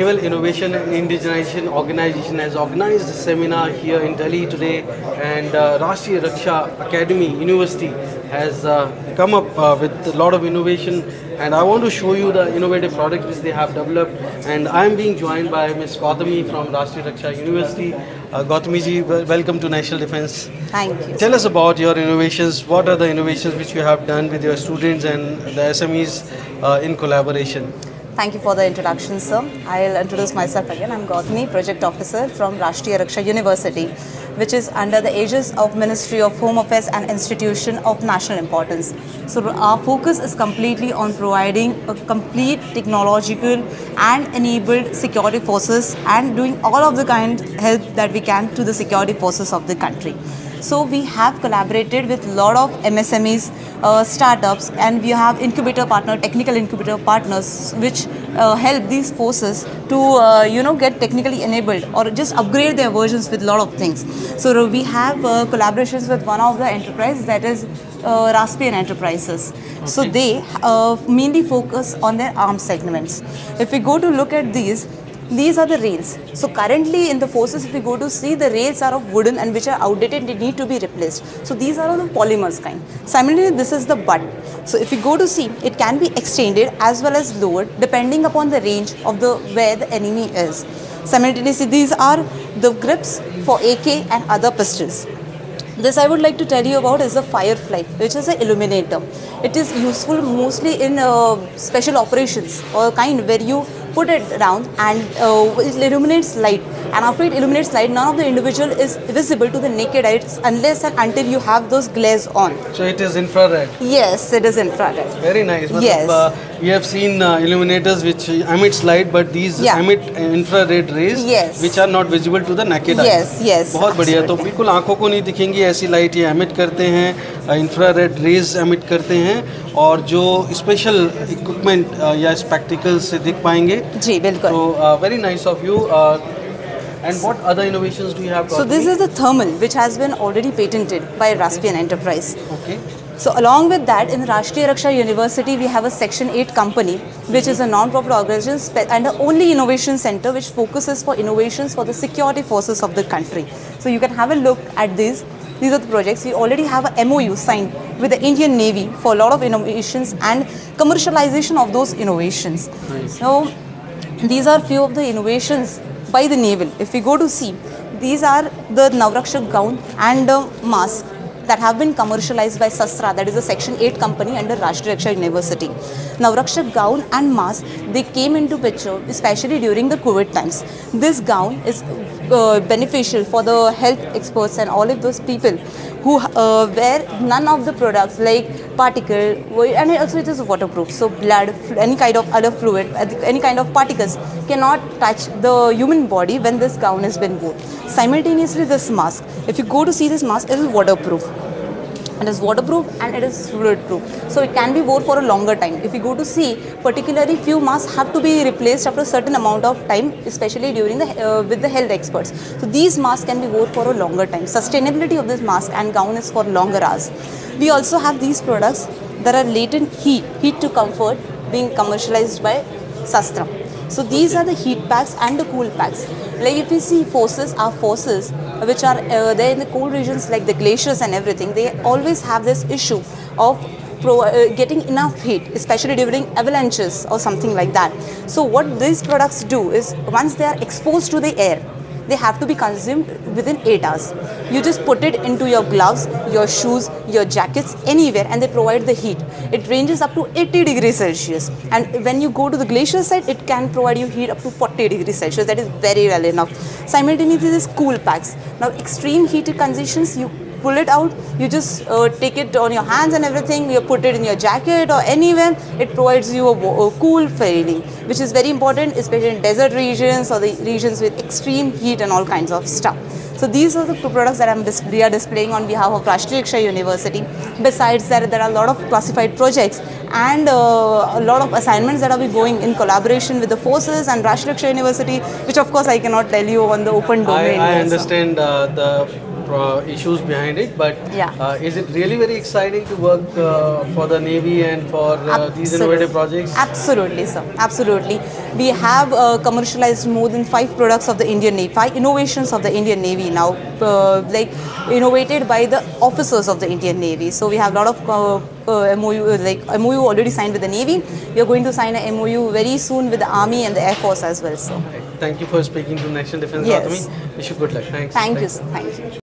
Naval Innovation and Indigenization Organization has organized a seminar here in Delhi today, and uh, Rashtriya Raksha Academy University has uh, come up uh, with a lot of innovation. And I want to show you the innovative products which they have developed. And I am being joined by Ms. Gautami from Rashtriya Raksha University. Uh, Gautami ji, welcome to National Defense. Thank you. Tell us about your innovations. What are the innovations which you have done with your students and the SMEs uh, in collaboration? Thank you for the introduction, sir. I'll introduce myself again. I'm Gautami, Project Officer from Rashtriya Raksha University, which is under the aegis of Ministry of Home Affairs and Institution of National Importance. So our focus is completely on providing a complete technological and enabled security forces and doing all of the kind help that we can to the security forces of the country. So we have collaborated with a lot of MSMEs, uh, startups, and we have incubator partner, technical incubator partners, which uh, help these forces to uh, you know get technically enabled or just upgrade their versions with a lot of things. So we have uh, collaborations with one of the enterprise that is uh, Raspbian Enterprises. So they uh, mainly focus on their arm segments. If we go to look at these, these are the rails. So currently in the forces, if we go to see, the rails are of wooden and which are outdated, they need to be replaced. So these are of the polymers kind. Simultaneously, this is the butt. So if you go to see, it can be extended as well as lowered depending upon the range of the where the enemy is. Simultaneously, these are the grips for AK and other pistols. This I would like to tell you about is the Firefly, which is an illuminator. It is useful mostly in uh, special operations or kind where you put it down and uh, it illuminates light. And after it illuminates light none of the individual is visible to the naked eye unless and until you have those glares on. So it is infrared? Yes it is infrared. Very nice. Yes. Uh, uh, we have seen uh, illuminators which emits light, but these Yeah. emit infrared rays, Yes. which are not visible to the naked eye. Yes, yes, बहुत बढ़िया तो absolutely. बिल्कुल आँखों को नहीं दिखेंगी ऐसी light ये एमिट करते हैं इंफ्रारेड रेज एमिट करते हैं और जो स्पेशल इक्विपमेंट या स्पेक्टिकल्स से दिख पाएँगे जी बिल्कुल तो very nice of you and what other innovations do you have So this is the thermal which has been already patented by Raspbian Enterprise. Okay So along with that, in Rashtriya Raksha University, we have a Section 8 company, which is a non-profit organization and the only innovation center which focuses for innovations for the security forces of the country. So you can have a look at these. These are the projects. We already have a MOU signed with the Indian Navy for a lot of innovations and commercialization of those innovations. So these are few of the innovations by the naval. If we go to see, these are the Navrakshak gown and uh, mask that have been commercialized by Sastra, that is a Section 8 company under Rashtriya University. Navrakshak gown and mask, they came into picture especially during the COVID times. This gown is uh, beneficial for the health experts and all of those people who uh, wear none of the products like particle and also it is waterproof. So blood any kind of other fluid uh, any kind of particles cannot touch the human body when this gown has been worn. Simultaneously this mask if you go to see this mask it is waterproof it is waterproof and it is fluid proof so it can be worn for a longer time. If you go to see particularly few masks have to be replaced after a certain amount of time especially during the uh, with the health experts. So these masks can be worn for a longer time. Sustainability of this mask and gown is for longer hours. We also have these products that are latent heat heat to comfort being commercialized by sastra so these are the heat packs and the cool packs. Like if you see forces, our forces, which are uh, there in the cold regions like the glaciers and everything, they always have this issue of pro- uh, getting enough heat, especially during avalanches or something like that. So what these products do is once they are exposed to the air, they have to be consumed within 8 hours. You just put it into your gloves, your shoes, your jackets, anywhere, and they provide the heat. It ranges up to 80 degrees Celsius. And when you go to the glacier side, it can provide you heat up to 40 degrees Celsius. That is very well enough. Simultaneously, this cool packs. Now, extreme heated conditions, you pull it out, you just uh, take it on your hands and everything, you put it in your jacket or anywhere, it provides you a, a cool feeling, which is very important, especially in desert regions or the regions with extreme heat and all kinds of stuff. So these are the two products that I'm dis- we are displaying on behalf of Rashtriya University. Besides that, there are a lot of classified projects and uh, a lot of assignments that are be going in collaboration with the forces and Rashtriya University, which of course I cannot tell you on the open domain. I so- understand uh, the issues behind it, but Yeah. uh, is it really very exciting to work uh, for the Navy and for uh, these innovative projects? Absolutely, sir. Absolutely. We have uh, commercialized more than five products of the Indian Navy, five innovations of the Indian Navy now, uh, like innovated by the officers of the Indian Navy. So we have a lot of uh, uh, MOU, uh, like MOU already signed with the Navy. We are going to sign a MOU very soon with the Army and the Air Force as well. So Thank you for speaking to National Defense Yes. Academy. Wish you good luck. Thanks. thank you, Thanks. sir. Thank you.